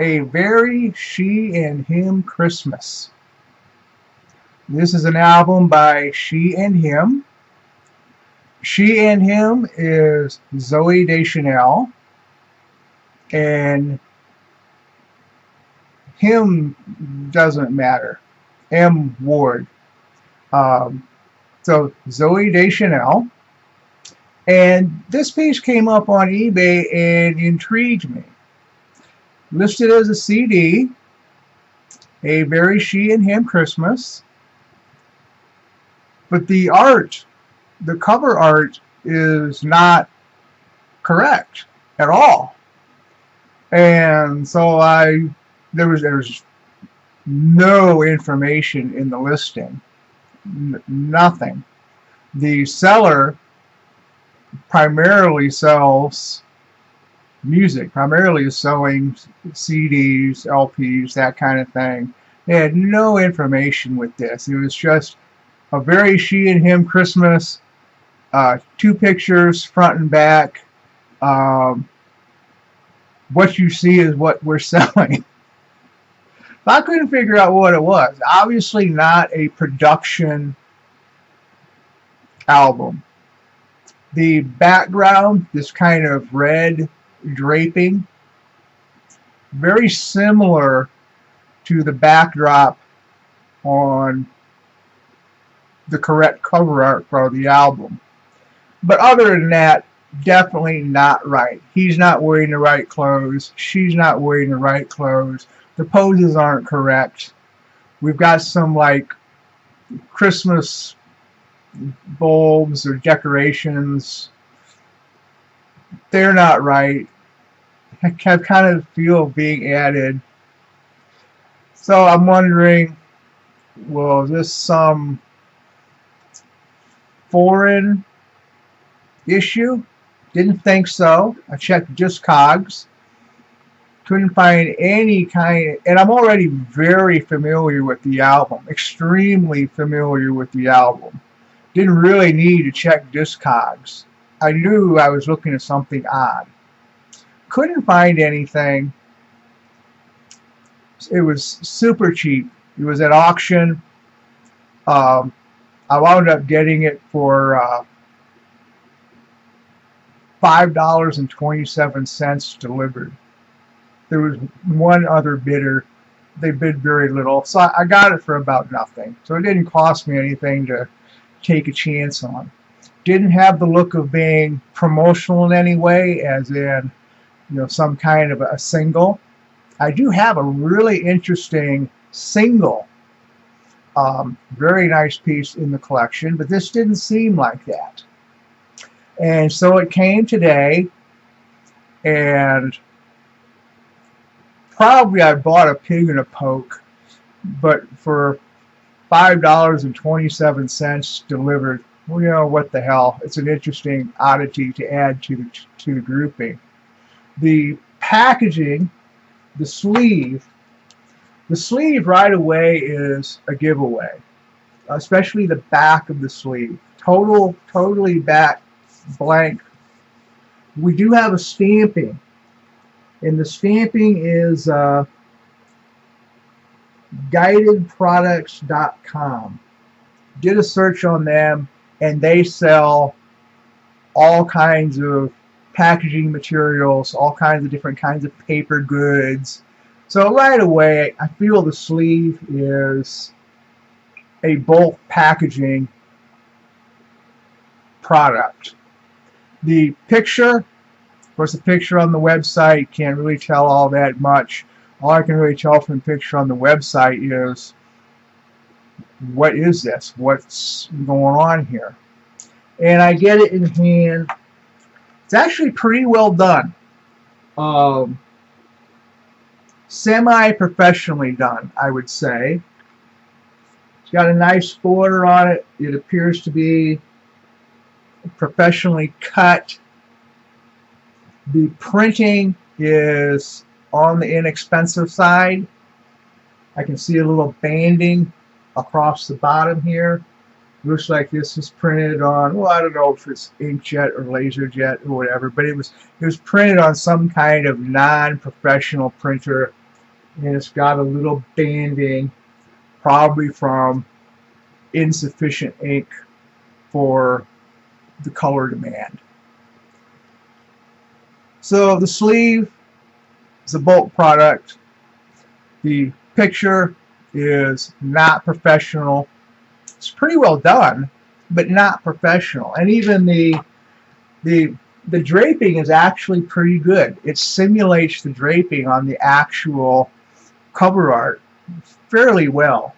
A Very She and Him Christmas. This is an album by She and Him. She and Him is Zooey Deschanel. And him doesn't matter. M. Ward. Um, so Zooey Deschanel. And this piece came up on eBay and intrigued me. Listed as a CD, a very she and him Christmas. But the art, the cover art, is not correct at all. And so I, there was, there was no information in the listing. N nothing. The seller primarily sells music, primarily is selling CDs, LPs, that kind of thing. They had no information with this. It was just a very she and him Christmas, uh, two pictures, front and back. Um, what you see is what we're selling. I couldn't figure out what it was. Obviously not a production album. The background, this kind of red draping, very similar to the backdrop on the correct cover art for the album. But other than that, definitely not right. He's not wearing the right clothes. She's not wearing the right clothes. The poses aren't correct. We've got some like Christmas bulbs or decorations. They're not right. I kind of feel being added. So I'm wondering, well, is this some foreign issue? Didn't think so. I checked Discogs. Couldn't find any kind, and I'm already very familiar with the album, extremely familiar with the album. Didn't really need to check Discogs. I knew I was looking at something odd. Couldn't find anything. It was super cheap. It was at auction. Um, I wound up getting it for uh, $5.27 delivered. There was one other bidder. They bid very little. So I got it for about nothing. So it didn't cost me anything to take a chance on. Didn't have the look of being promotional in any way, as in, you know, some kind of a single. I do have a really interesting single. Um, very nice piece in the collection, but this didn't seem like that. And so it came today, and probably I bought a pig in a poke, but for $5.27 delivered, you know, what the hell. It's an interesting oddity to add to the, to the grouping. The packaging, the sleeve, the sleeve right away is a giveaway, especially the back of the sleeve. Total, totally back blank. We do have a stamping, and the stamping is uh, guidedproducts.com. Did a search on them, and they sell all kinds of packaging materials, all kinds of different kinds of paper goods. So right away, I feel the sleeve is a bulk packaging product. The picture, of course the picture on the website can't really tell all that much. All I can really tell from the picture on the website is what is this? What's going on here? And I get it in hand. It's actually pretty well done. Um, Semi-professionally done, I would say. It's got a nice border on it. It appears to be professionally cut. The printing is on the inexpensive side. I can see a little banding across the bottom here. Looks like this was printed on, well, I don't know if it's inkjet or laserjet or whatever, but it was it was printed on some kind of non-professional printer. and it's got a little banding probably from insufficient ink for the color demand. So the sleeve is a bulk product. The picture is not professional. It's pretty well done, but not professional. And even the the the draping is actually pretty good. It simulates the draping on the actual cover art fairly well.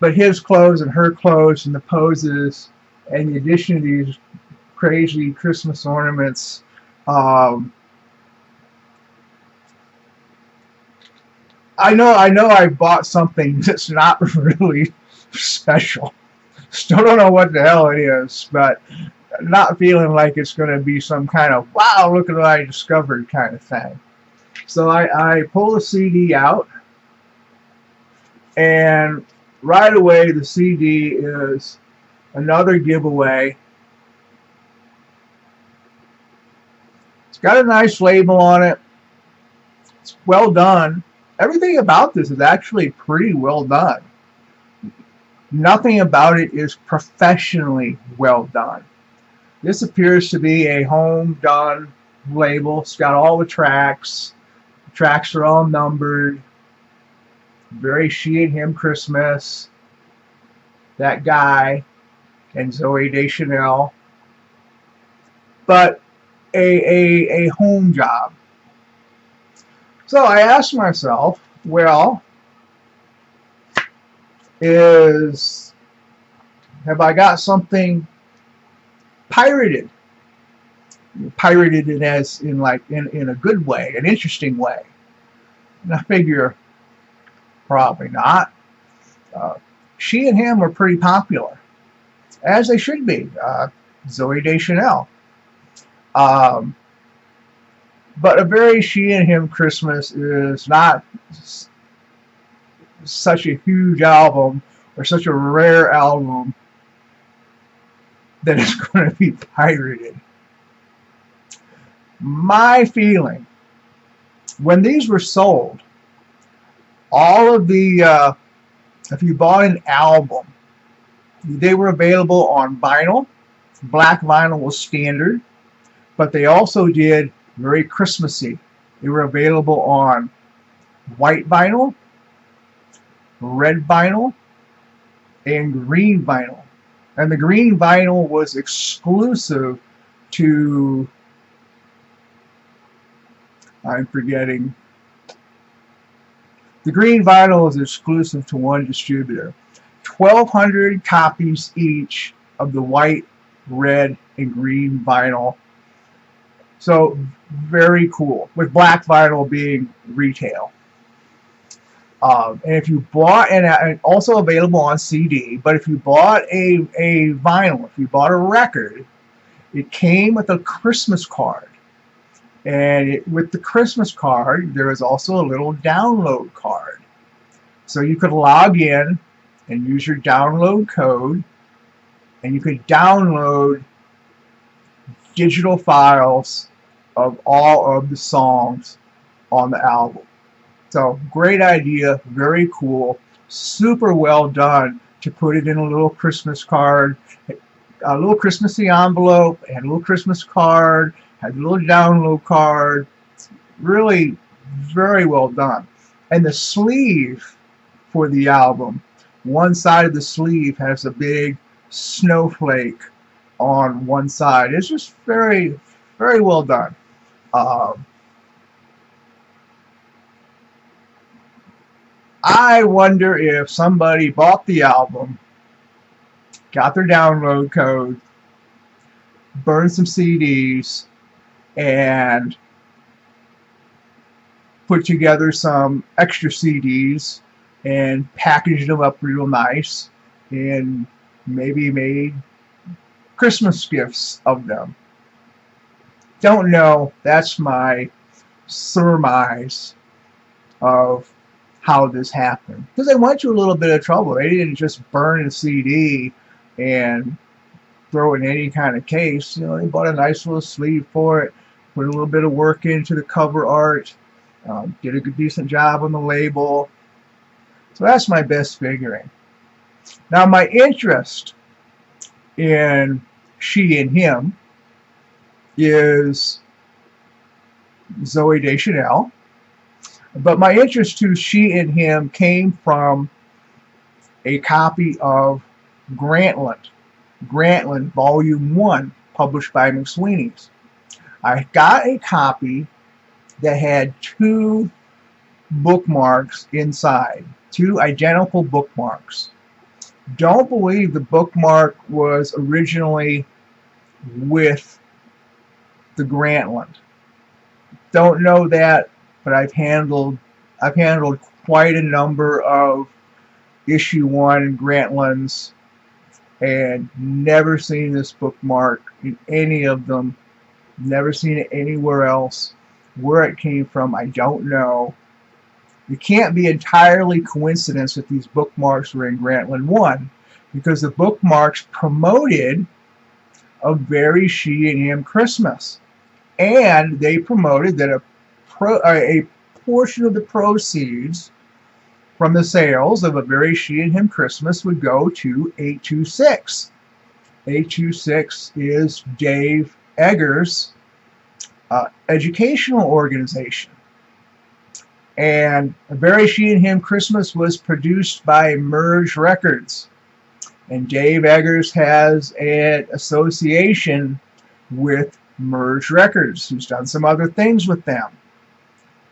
But his clothes and her clothes and the poses and the addition of these crazy Christmas ornaments um, I know I know I bought something that's not really special. Still don't know what the hell it is, but not feeling like it's going to be some kind of wow, look at what I discovered kind of thing. So I, I pull the CD out, and right away the CD is another giveaway. It's got a nice label on it. It's well done. Everything about this is actually pretty well done. Nothing about it is professionally well done. This appears to be a home done label. It's got all the tracks. The tracks are all numbered. Very she and him Christmas. That guy and Zooey Deschanel. But a, a, a home job. So I asked myself, well, is have I got something pirated. Pirated it as in like in, in a good way, an interesting way. And I figure probably not. Uh, she and him were pretty popular, as they should be. Uh, Zooey Deschanel. Um, but a very she and him Christmas is not such a huge album or such a rare album that is going to be pirated. My feeling, when these were sold, all of the, uh, if you bought an album, they were available on vinyl. Black vinyl was standard, but they also did very Christmassy. They were available on white vinyl, red vinyl, and green vinyl. And the green vinyl was exclusive to, I'm forgetting, the green vinyl is exclusive to one distributor. 1,200 copies each of the white, red, and green vinyl. So very cool, with black vinyl being retail. Um, and if you bought, and, also available on CD, but if you bought a, a vinyl, if you bought a record, it came with a Christmas card. And it, with the Christmas card, there is also a little download card. So you could log in and use your download code, and you could download digital files of all of the songs on the album. So great idea, very cool, super well done to put it in a little Christmas card, a little Christmassy envelope, and a little Christmas card, had a little download card. Really very well done. And the sleeve for the album, one side of the sleeve has a big snowflake on one side. It's just very, very well done. Um, I wonder if somebody bought the album, got their download code, burned some CDs, and put together some extra CDs and packaged them up real nice and maybe made Christmas gifts of them. Don't know. That's my surmise of how this happened. Because they went to a little bit of trouble. They didn't just burn a CD and throw in any kind of case. You know, they bought a nice little sleeve for it, put a little bit of work into the cover art, Um, did a good, decent job on the label. So that's my best figuring. Now my interest in she and him is Zooey Deschanel. But my interest to she and him came from a copy of Grantland, Grantland Volume 1, published by McSweeney's. I got a copy that had two bookmarks inside, two identical bookmarks. Don't believe the bookmark was originally with the Grantland. Don't know that, but I've handled I've handled quite a number of issue one Grantlands and never seen this bookmark in any of them. Never seen it anywhere else. Where it came from, I don't know. It can't be entirely coincidence that these bookmarks were in Grantland 1 because the bookmarks promoted a very she and him Christmas. And they promoted that a, pro, a portion of the proceeds from the sales of A Very She and Him Christmas would go to 826. 826 is Dave Eggers' uh, educational organization. And A Very She and Him Christmas was produced by Merge Records. And Dave Eggers has an association with Merge Records, who's done some other things with them.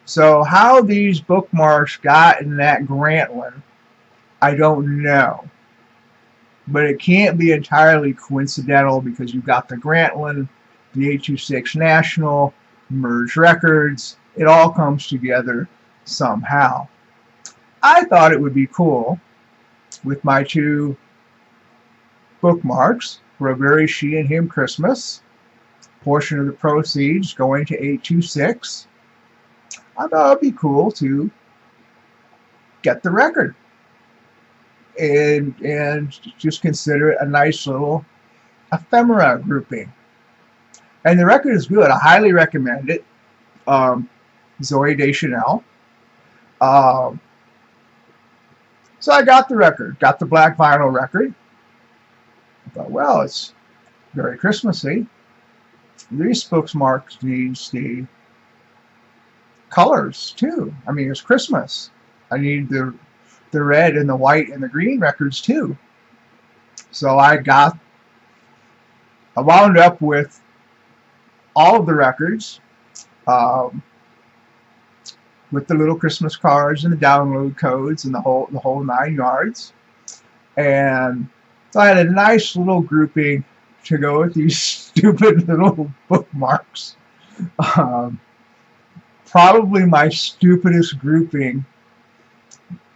So how these bookmarks got in that Grantland, I don't know. But it can't be entirely coincidental because you've got the Grantland, the 826 National, Merge Records. It all comes together somehow. I thought it would be cool with my two bookmarks for a very she and him Christmas. Portion of the proceeds going to 826 I thought it'd be cool to get the record and and just consider it a nice little ephemera grouping. And the record is good. I highly recommend it. Um, Zooey Deschanel. Um, so I got the record, got the black vinyl record. I thought, well, it's very Christmassy. These bookmarks needs the colors too. I mean, it's Christmas. I need the the red and the white and the green records too. So I got, I wound up with all of the records, um, with the little Christmas cards and the download codes and the whole the whole nine yards. And so I had a nice little grouping to go with these stupid little bookmarks. Um, probably my stupidest grouping,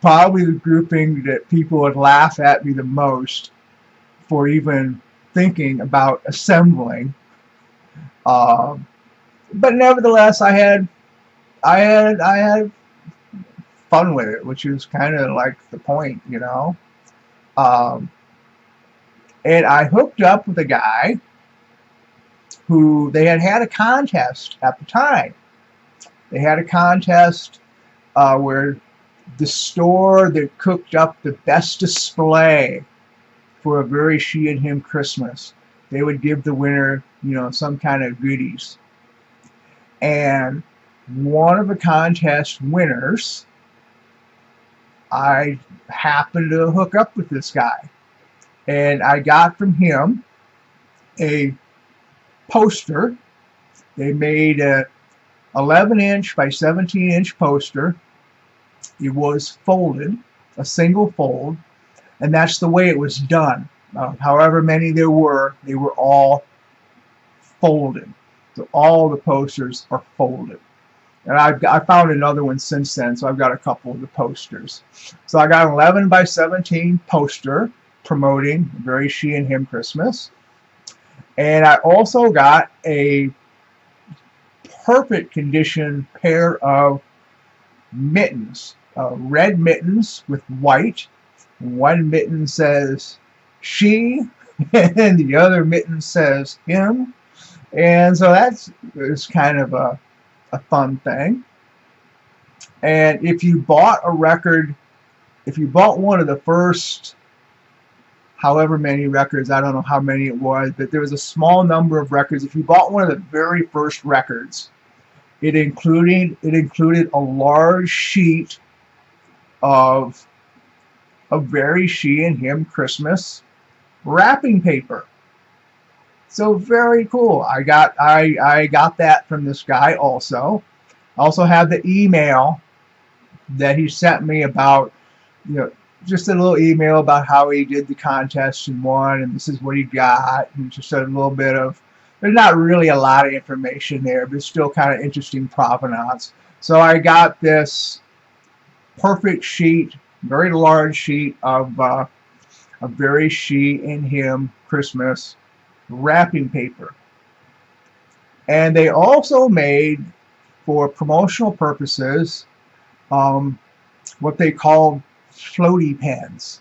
probably the grouping that people would laugh at me the most for even thinking about assembling. Um, but nevertheless, I had, I had, I had fun with it, which is kind of like the point, you know. Um, and I hooked up with a guy who they had had a contest at the time they had a contest uh, where the store that cooked up the best display for a very she and him Christmas, they would give the winner, you know, some kind of goodies. And one of the contest winners, I happened to hook up with this guy. And I got from him a poster. They made a 11 inch by 17 inch poster. It was folded, a single fold, and that's the way it was done. Uh, however many there were, they were all folded. So all the posters are folded. And I've I found another one since then, so I've got a couple of the posters. So I got an 11 by 17 poster promoting Very She and Him Christmas. And I also got a perfect condition pair of mittens. Uh, red mittens with white. One mitten says she, and the other mitten says him. And so that's it's kind of a, a fun thing. And if you bought a record, if you bought one of the first however many records, I don't know how many it was, but there was a small number of records. If you bought one of the very first records, it included it included a large sheet of a very she and him Christmas wrapping paper. So very cool. I got I I got that from this guy also. Also have the email that he sent me about you know just a little email about how he did the contest and won and this is what he got and just a little bit of there's not really a lot of information there but it's still kind of interesting provenance. So I got this perfect sheet, very large sheet of uh, a very she and him Christmas wrapping paper. And they also made, for promotional purposes, um, what they called floaty pens.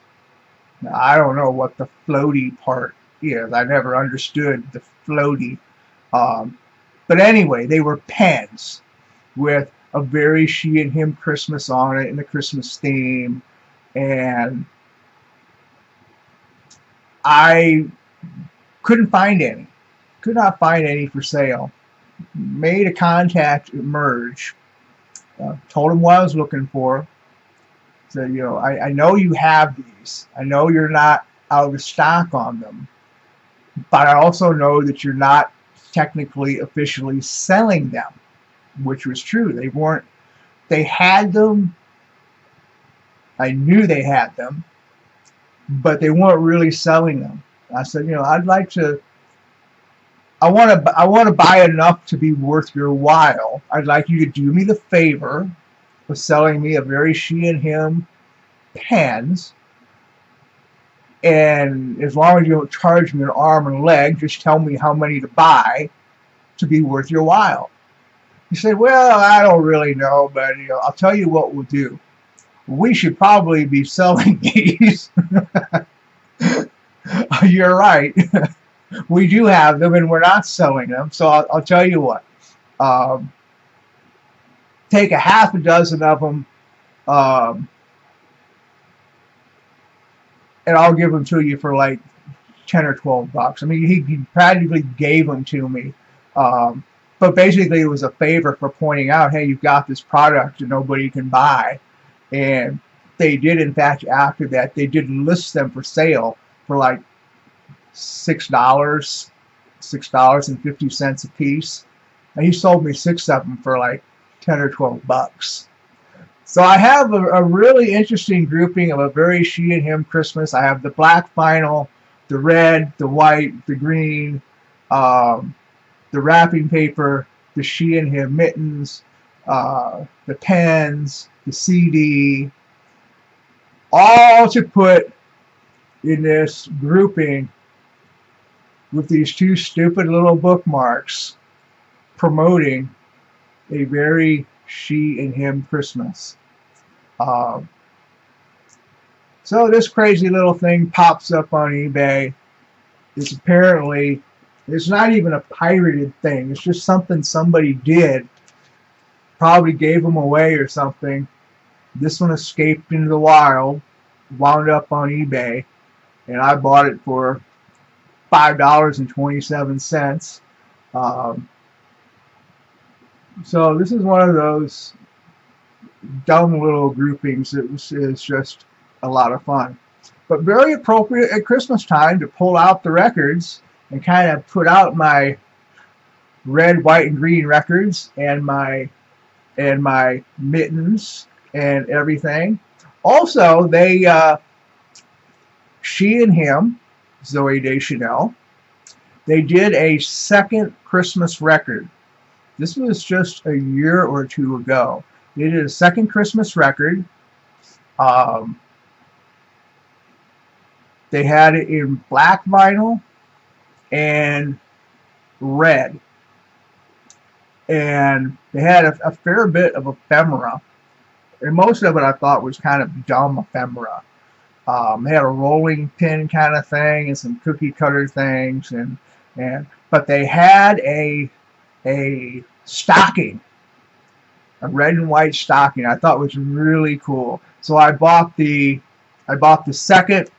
Now, I don't know what the floaty part is. I never understood the floaty. Um, but anyway, they were pens with a very she and him Christmas on it and the Christmas theme. And I couldn't find any. Could not find any for sale. Made a contact at Merge. Uh, told him what I was looking for. You know, I, I know you have these. I know you're not out of stock on them. But I also know that you're not technically officially selling them, which was true. They weren't, they had them. I knew they had them, but they weren't really selling them. I said, you know, I'd like to. I want to. I want to buy enough to be worth your while. I'd like you to do me the favor of selling me a very she and him pens. And as long as you don't charge me an arm and leg, just tell me how many to buy to be worth your while. He said, well, I don't really know, but you know, I'll tell you what we'll do. We should probably be selling these you're right. we do have them and we're not selling them. So I'll, I'll tell you what. Um, take a half a dozen of them um, and I'll give them to you for like 10 or 12 bucks. I mean, he, he practically gave them to me. Um, but basically it was a favor for pointing out, hey, you've got this product that nobody can buy. And they did, in fact, after that, they did list them for sale for like six dollars, six dollars and fifty cents a piece. And he sold me six of them for like ten or twelve bucks. So I have a, a really interesting grouping of a very she and him Christmas. I have the black vinyl, the red, the white, the green, um, the wrapping paper, the she and him mittens, uh, the pens, the CD, all to put in this grouping with these two stupid little bookmarks promoting a very she and him Christmas. Um, so this crazy little thing pops up on eBay. It's apparently, it's not even a pirated thing. It's just something somebody did. Probably gave them away or something. This one escaped into the wild, wound up on eBay, and I bought it for $5.27. Um, so this is one of those dumb little groupings that is just a lot of fun. But very appropriate at Christmas time to pull out the records and kind of put out my red, white, and green records and my and my mittens and everything. Also, they uh, she and him Zooey Deschanel. They did a second Christmas record. This was just a year or two ago. They did a second Christmas record. Um, they had it in black vinyl and red. And they had a, a fair bit of ephemera. And most of it I thought was kind of dumb ephemera. Um, they had a rolling pin kind of thing and some cookie cutter things, and and but they had a a stocking a red and white stocking. I thought was really cool. So I bought the I bought the second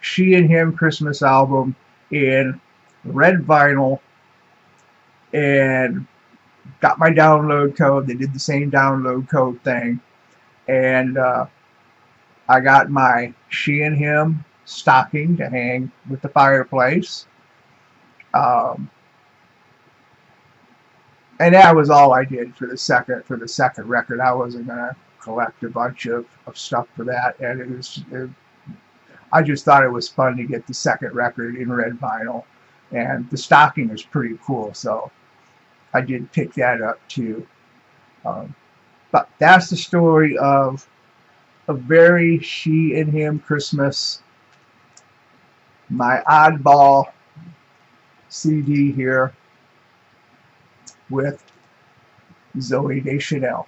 She and Him Christmas album in red vinyl and got my download code. They did the same download code thing. And uh, I got my She and Him stocking to hang with the fireplace. Um, and that was all I did for the second for the second record. I wasn't gonna collect a bunch of, of stuff for that, and it was it, I just thought it was fun to get the second record in red vinyl, and the stocking was pretty cool, so I did pick that up too. Um, but that's the story of a very she and him Christmas. My oddball CD here with Zooey Deschanel.